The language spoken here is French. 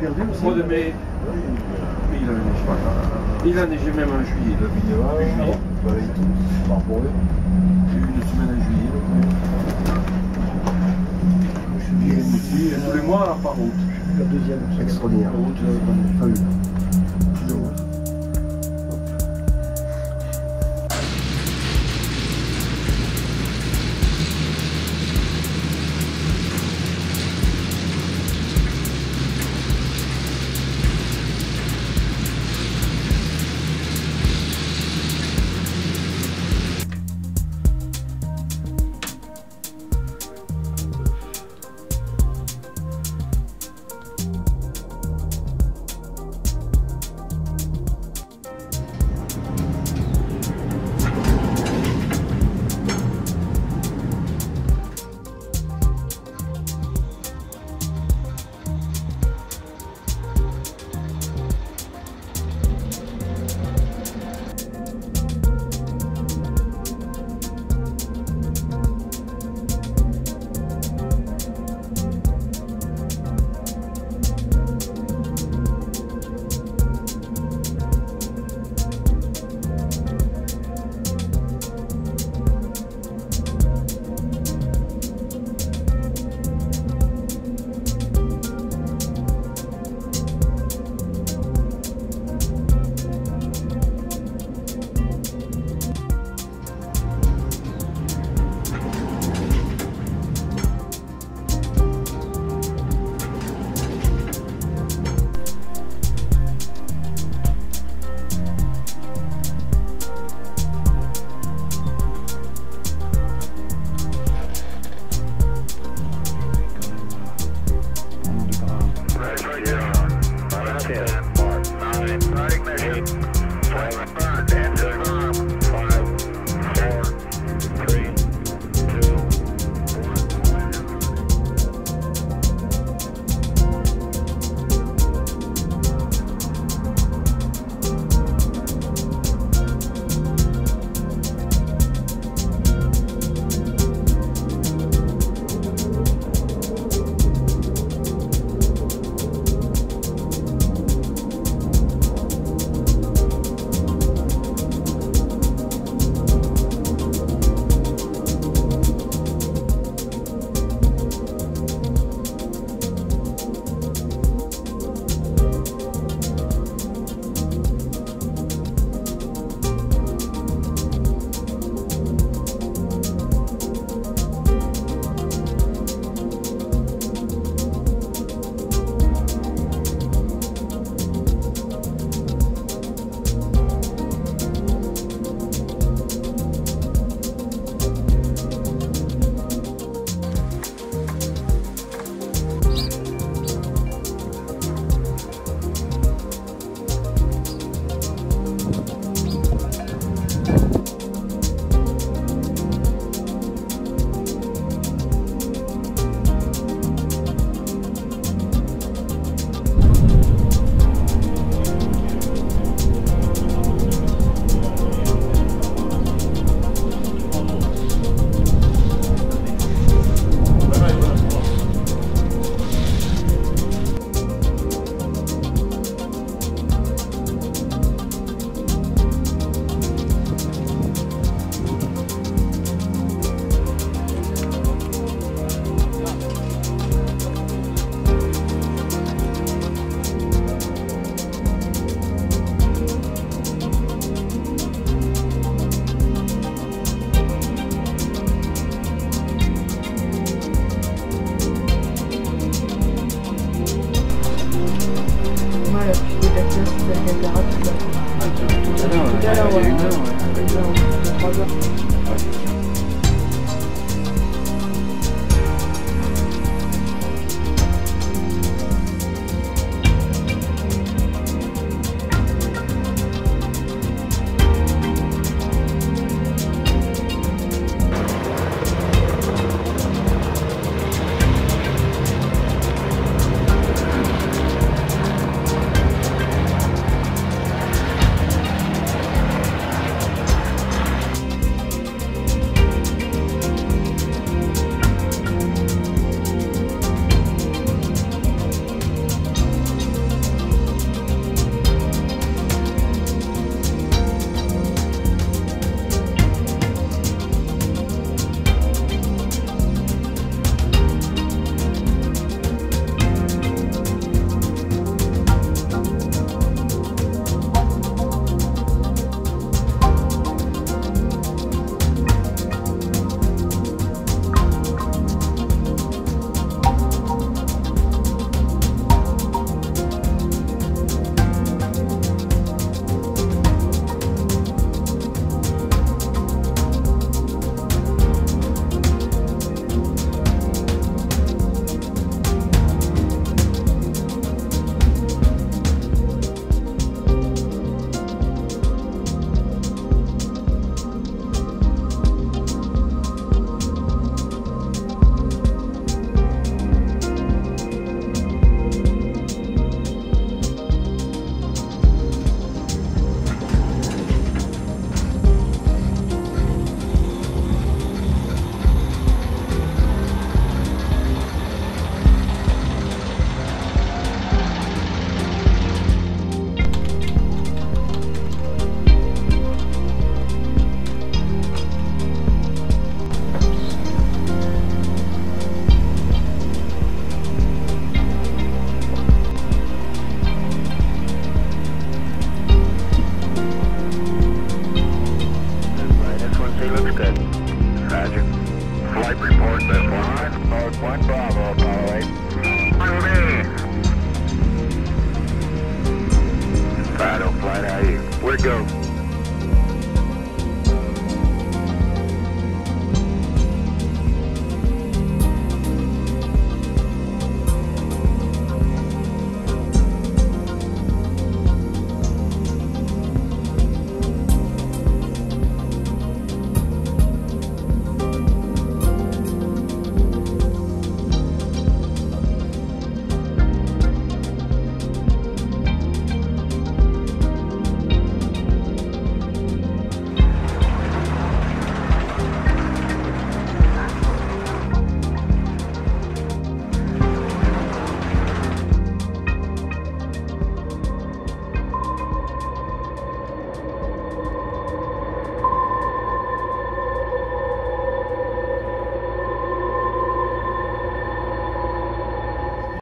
perdu aussi Mois de mai. Mais il a neigé pas. Il a neigé même en juillet. Le Juillet. tout. J'ai eu une semaine en juillet. Je suis bien Et tous les mois par route. La deuxième. Extraordinaire. Route, personnes qui s'appellent Calcara, tout ça. Tout à l'heure, Tout à l'heure, il y a